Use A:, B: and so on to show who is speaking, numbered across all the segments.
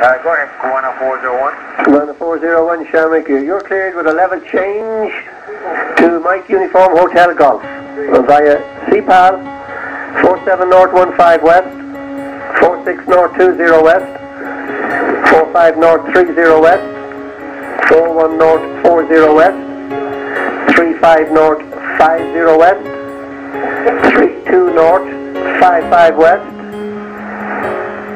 A: Uh, go ahead, Guana 401.
B: Commander 401 Shanwick, you're cleared with a level change to Mike Uniform Hotel Golf via CPAL 47 North 15 West, 46 North 20 West, 45 North 30 West, 41 North 40 West, 35 North 50 West, 32 North 55 West.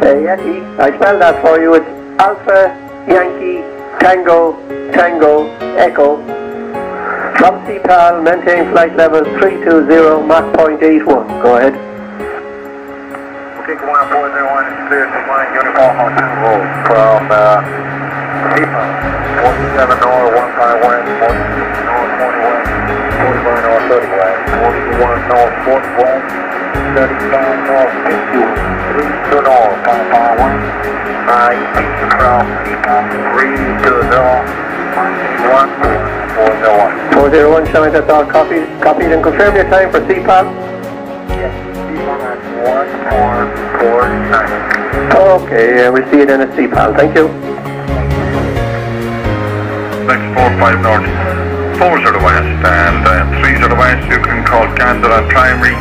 B: Uh, Yeti, I spell that for you. It's Alpha Yankee Tango Tango Echo. From CPAL, maintain flight level 320 Mach point 81. Go ahead.
A: Okay, Guana 401 is cleared to Mike Uniform Hotel Road from uh, CPAL 47 North 15 West, 46 North 40 West, 41 North 30 West, 41 North 40 West, 35 North 50 3 to North 55 West, uh, from CPAL 320 141.
B: 401 Shanwick, that's all copied, copied and confirm your time for CPAL.
A: Yes, CPAL at 1449.
B: Okay, uh, we'll see you then at CPAL. Thank you.
C: next 45 north, 40 west, and uh, 30 west, you can call Gander on primary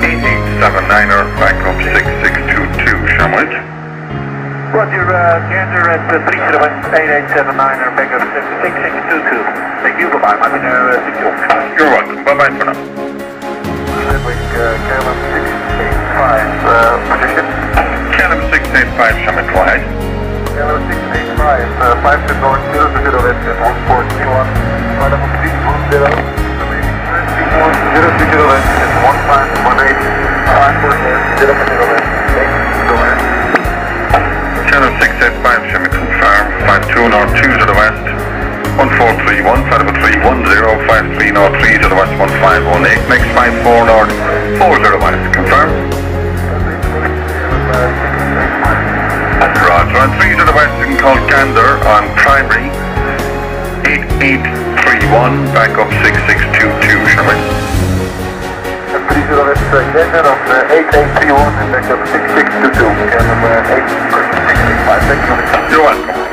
C: 8879er, back up 6622, Shanwick.
A: Roger, uh, Gander at uh, 30 west, 8879 or back 6622. Thank you, bye-bye, uh, 6 York.
C: You're welcome, bye bye for now.
A: Pacific, uh, Calum 685, uh, position.
C: Canham 685, Shanwick, go ahead.
A: Calum 685, uh, 5 to north, 0 to 0 west, at 1421, flight level 310,
C: 52 north, 2 to the west, 1431, flight level 310, 53 north, 3 to the west, 1518, next 54 north, 40 west, confirm. Roger, on 3 to the west, you can call Gander on primary 8831, back up 6622, Sherman.
A: 30 west, uh, Gander on uh, 8831 and back up 6622, Calum uh, 8, 685, thank you.
C: You're welcome.